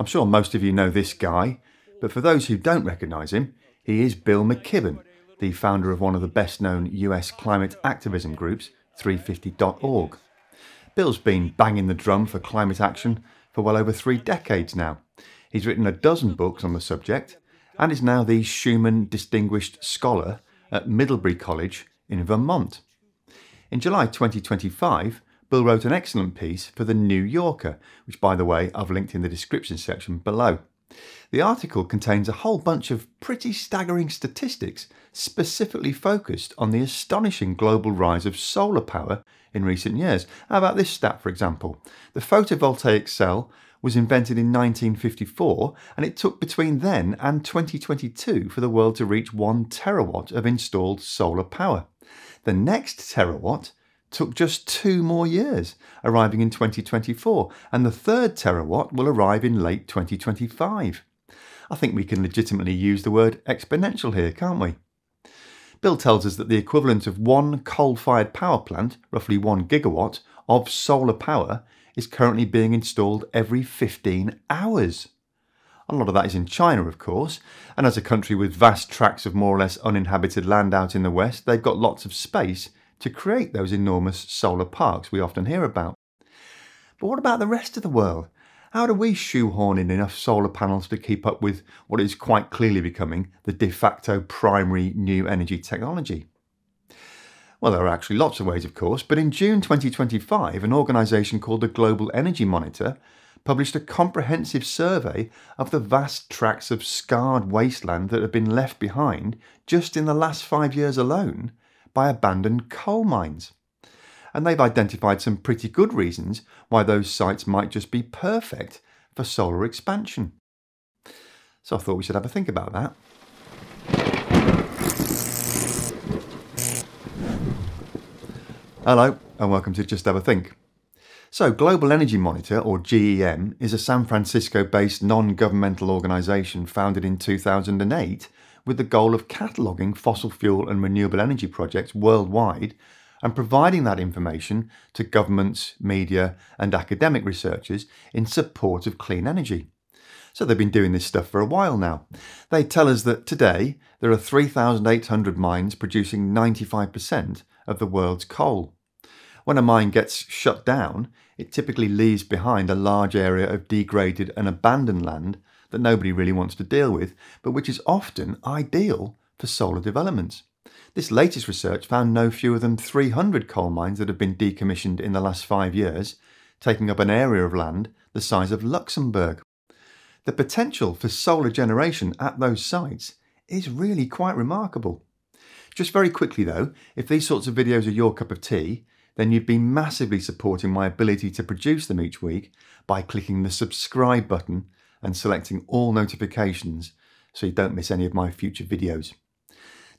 I'm sure most of you know this guy, but for those who don't recognise him, he is Bill McKibben, the founder of one of the best known US climate activism groups, 350.org. Bill's been banging the drum for climate action for well over three decades now. He's written a dozen books on the subject and is now the Schumann Distinguished Scholar at Middlebury College in Vermont. In July 2025, Bill wrote an excellent piece for The New Yorker, which, by the way, I've linked in the description section below. The article contains a whole bunch of pretty staggering statistics specifically focused on the astonishing global rise of solar power in recent years. How about this stat, for example? The photovoltaic cell was invented in 1954, and it took between then and 2022 for the world to reach 1 terawatt of installed solar power. The next terawatt took just two more years, arriving in 2024, and the third terawatt will arrive in late 2025. I think we can legitimately use the word exponential here, can't we? Bill tells us that the equivalent of one coal fired power plant, roughly one gigawatt, of solar power is currently being installed every 15 hours. A lot of that is in China, of course, and as a country with vast tracts of more or less uninhabited land out in the west, they've got lots of space to create those enormous solar parks we often hear about. But what about the rest of the world? How do we shoehorn in enough solar panels to keep up with what is quite clearly becoming the de facto primary new energy technology? Well, there are actually lots of ways, of course, but in June 2025, an organisation called the Global Energy Monitor published a comprehensive survey of the vast tracts of scarred wasteland that have been left behind just in the last five years alone by abandoned coal mines. And they've identified some pretty good reasons why those sites might just be perfect for solar expansion. So I thought we should have a think about that. Hello, and welcome to Just Have a Think. So, Global Energy Monitor, or GEM, is a San Francisco based non governmental organisation founded in 2008 with the goal of cataloguing fossil fuel and renewable energy projects worldwide and providing that information to governments, media, and academic researchers in support of clean energy. So they've been doing this stuff for a while now. They tell us that today there are 3,800 mines producing 95% of the world's coal. When a mine gets shut down, it typically leaves behind a large area of degraded and abandoned land that nobody really wants to deal with, but which is often ideal for solar developments. This latest research found no fewer than 300 coal mines that have been decommissioned in the last five years, taking up an area of land the size of Luxembourg. The potential for solar generation at those sites is really quite remarkable. Just very quickly though, if these sorts of videos are your cup of tea, then you'd be massively supporting my ability to produce them each week by clicking the subscribe button and selecting all notifications so you don't miss any of my future videos.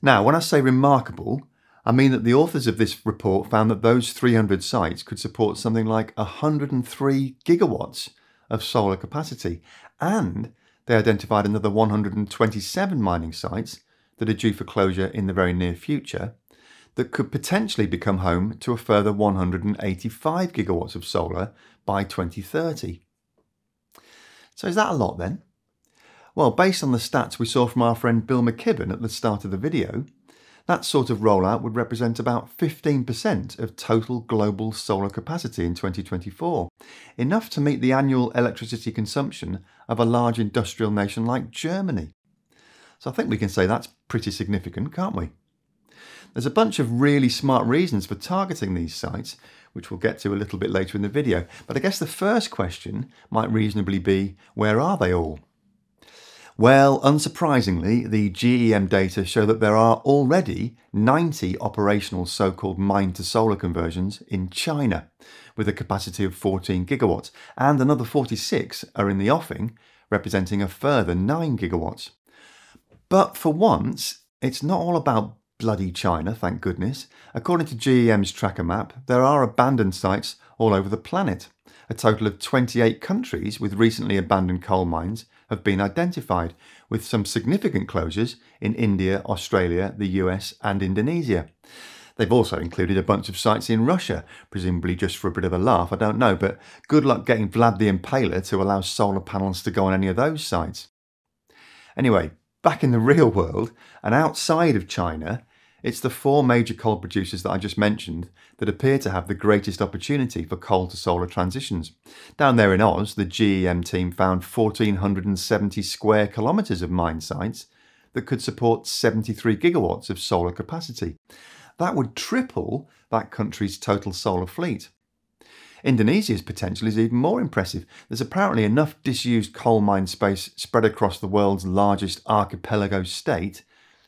Now, when I say remarkable, I mean that the authors of this report found that those 300 sites could support something like 103 gigawatts of solar capacity, and they identified another 127 mining sites that are due for closure in the very near future that could potentially become home to a further 185 gigawatts of solar by 2030. So is that a lot then? Well, based on the stats we saw from our friend Bill McKibben at the start of the video, that sort of rollout would represent about 15% of total global solar capacity in 2024, enough to meet the annual electricity consumption of a large industrial nation like Germany. So I think we can say that's pretty significant, can't we? There's a bunch of really smart reasons for targeting these sites, which we'll get to a little bit later in the video. But I guess the first question might reasonably be, where are they all? Well, unsurprisingly, the GEM data show that there are already 90 operational so-called mine-to-solar conversions in China, with a capacity of 14 gigawatts, and another 46 are in the offing, representing a further 9 gigawatts. But for once, it's not all about bloody China, thank goodness. According to GEM's tracker map, there are abandoned sites all over the planet. A total of 28 countries with recently abandoned coal mines have been identified, with some significant closures in India, Australia, the US, and Indonesia. They've also included a bunch of sites in Russia, presumably just for a bit of a laugh, I don't know, but good luck getting Vlad the Impaler to allow solar panels to go on any of those sites. Anyway, back in the real world and outside of China, it's the four major coal producers that I just mentioned that appear to have the greatest opportunity for coal to solar transitions. Down there in Oz, the GEM team found 1,470 square kilometres of mine sites that could support 73 gigawatts of solar capacity. That would triple that country's total solar fleet. Indonesia's potential is even more impressive. There's apparently enough disused coal mine space spread across the world's largest archipelago state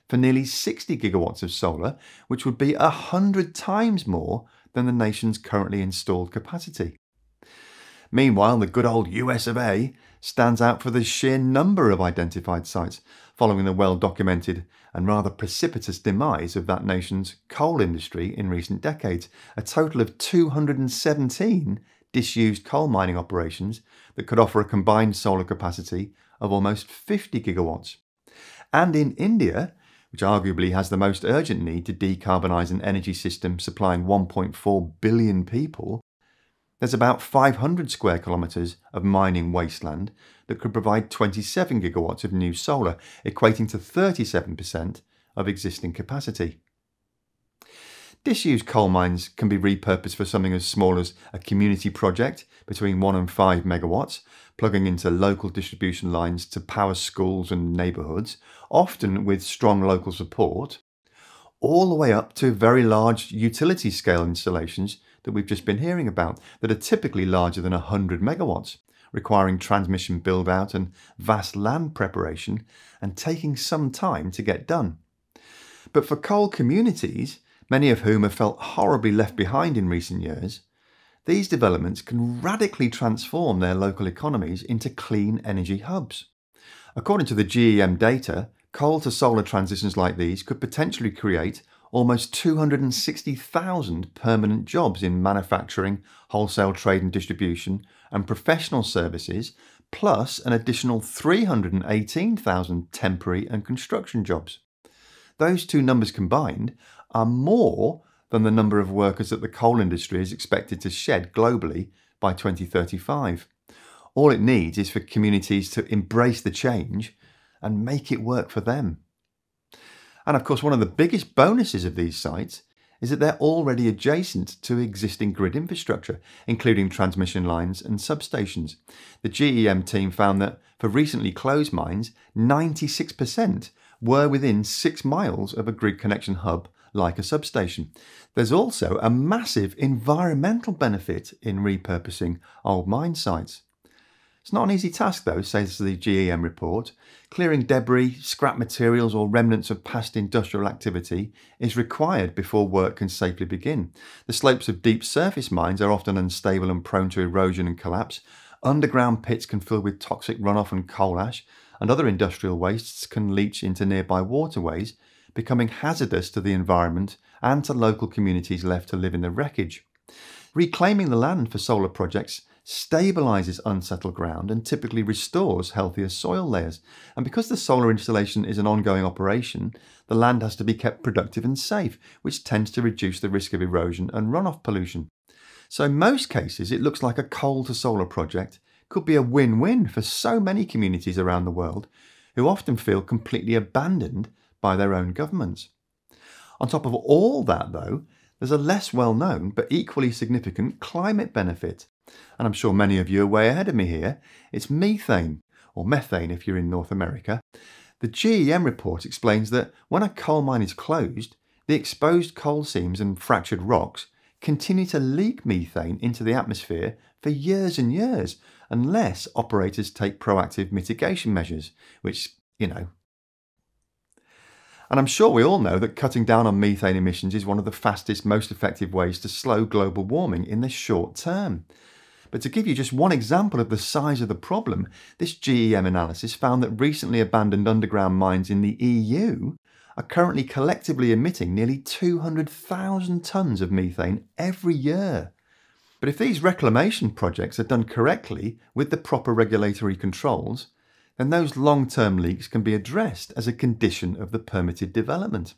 for nearly 60 gigawatts of solar, which would be 100 times more than the nation's currently installed capacity. Meanwhile, the good old US of A stands out for the sheer number of identified sites, following the well documented and rather precipitous demise of that nation's coal industry in recent decades. A total of 217 disused coal mining operations that could offer a combined solar capacity of almost 50 gigawatts. And in India, which arguably has the most urgent need to decarbonise an energy system supplying 1.4 billion people, there's about 500 square kilometres of mining wasteland that could provide 27 gigawatts of new solar, equating to 37% of existing capacity. Disused coal mines can be repurposed for something as small as a community project between 1 and 5 megawatts, plugging into local distribution lines to power schools and neighbourhoods, often with strong local support, all the way up to very large utility scale installations that we've just been hearing about that are typically larger than 100 megawatts, requiring transmission build out and vast land preparation and taking some time to get done. But for coal communities, many of whom have felt horribly left behind in recent years, these developments can radically transform their local economies into clean energy hubs. According to the GEM data, coal to solar transitions like these could potentially create almost 260,000 permanent jobs in manufacturing, wholesale trade and distribution, and professional services, plus an additional 318,000 temporary and construction jobs. Those two numbers combined are more than the number of workers that the coal industry is expected to shed globally by 2035. All it needs is for communities to embrace the change and make it work for them. And of course, one of the biggest bonuses of these sites is that they're already adjacent to existing grid infrastructure, including transmission lines and substations. The GEM team found that for recently closed mines, 96% were within six miles of a grid connection hub like a substation. There's also a massive environmental benefit in repurposing old mine sites. It's not an easy task, though, says the GEM report. Clearing debris, scrap materials, or remnants of past industrial activity is required before work can safely begin. The slopes of deep surface mines are often unstable and prone to erosion and collapse. Underground pits can fill with toxic runoff and coal ash, and other industrial wastes can leach into nearby waterways, becoming hazardous to the environment and to local communities left to live in the wreckage. Reclaiming the land for solar projects stabilizes unsettled ground and typically restores healthier soil layers. And because the solar installation is an ongoing operation, the land has to be kept productive and safe, which tends to reduce the risk of erosion and runoff pollution. So, in most cases, it looks like a coal to solar project could be a win win for so many communities around the world who often feel completely abandoned by their own governments. On top of all that, though, there's a less well known but equally significant climate benefit and I'm sure many of you are way ahead of me here, it's methane, or methane if you're in North America. The GEM report explains that when a coal mine is closed, the exposed coal seams and fractured rocks continue to leak methane into the atmosphere for years and years unless operators take proactive mitigation measures, which, you know, and I'm sure we all know that cutting down on methane emissions is one of the fastest, most effective ways to slow global warming in the short term. But to give you just one example of the size of the problem, this GEM analysis found that recently abandoned underground mines in the EU are currently collectively emitting nearly 200,000 tonnes of methane every year. But if these reclamation projects are done correctly with the proper regulatory controls, then those long term leaks can be addressed as a condition of the permitted development.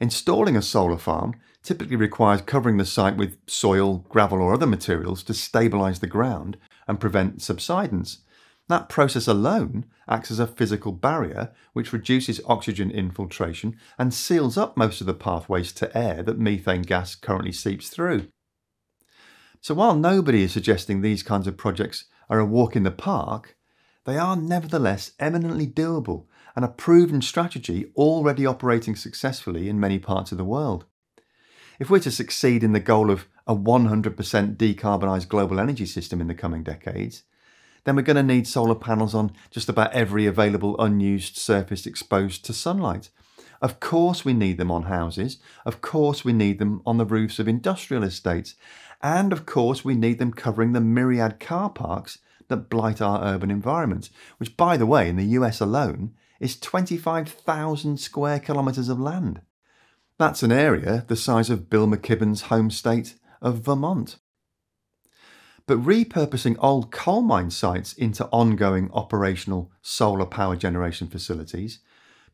Installing a solar farm typically requires covering the site with soil, gravel, or other materials to stabilise the ground and prevent subsidence. That process alone acts as a physical barrier which reduces oxygen infiltration and seals up most of the pathways to air that methane gas currently seeps through. So while nobody is suggesting these kinds of projects are a walk in the park, they are nevertheless eminently doable and a proven strategy already operating successfully in many parts of the world. If we're to succeed in the goal of a 100% decarbonised global energy system in the coming decades, then we're going to need solar panels on just about every available unused surface exposed to sunlight. Of course, we need them on houses. Of course, we need them on the roofs of industrial estates. And of course, we need them covering the myriad car parks that blight our urban environments, which, by the way, in the US alone, is 25,000 square kilometres of land. That's an area the size of Bill McKibben's home state of Vermont. But repurposing old coal mine sites into ongoing operational solar power generation facilities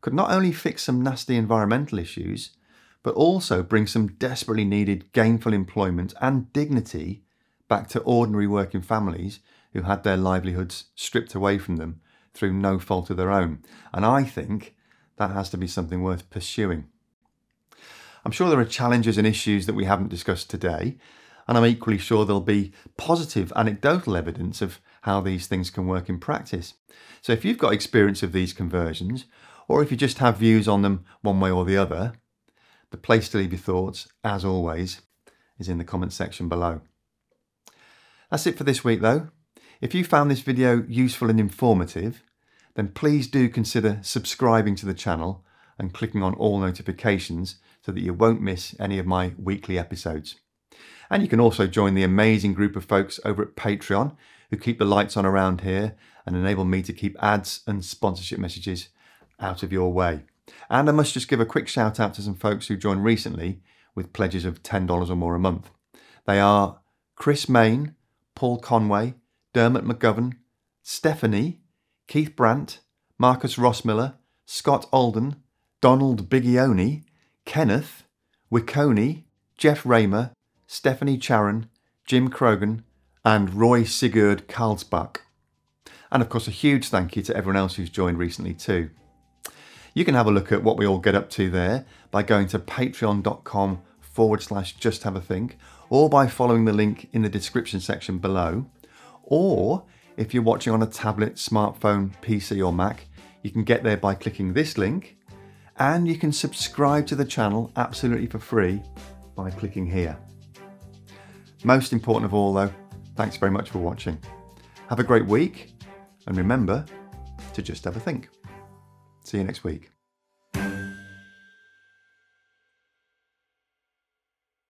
could not only fix some nasty environmental issues, but also bring some desperately needed gainful employment and dignity back to ordinary working families who had their livelihoods stripped away from them through no fault of their own. And I think that has to be something worth pursuing. I'm sure there are challenges and issues that we haven't discussed today, and I'm equally sure there'll be positive anecdotal evidence of how these things can work in practice. So if you've got experience of these conversions, or if you just have views on them one way or the other, the place to leave your thoughts, as always, is in the comments section below. That's it for this week though. If you found this video useful and informative, then please do consider subscribing to the channel and clicking on all notifications so that you won't miss any of my weekly episodes. And you can also join the amazing group of folks over at Patreon who keep the lights on around here and enable me to keep ads and sponsorship messages out of your way. And I must just give a quick shout out to some folks who joined recently with pledges of $10 or more a month. They are Chris Main, Paul Conway, Dermot McGovern, Stephanie, Keith Brandt, Marcus Rossmiller, Scott Alden, Donald Bigioni, Kenneth, Wicconi, Jeff Raymer, Stephanie Charon, Jim Krogan, and Roy Sigurd Karlsbach. And of course, a huge thank you to everyone else who's joined recently too. You can have a look at what we all get up to there by going to patreon.com forward slash just have a think, or by following the link in the description section below. Or if you're watching on a tablet, smartphone, PC, or Mac, you can get there by clicking this link, and you can subscribe to the channel absolutely for free by clicking here. Most important of all, though, thanks very much for watching. Have a great week, and remember to just have a think. See you next week.